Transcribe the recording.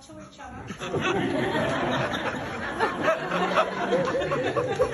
talk to each other.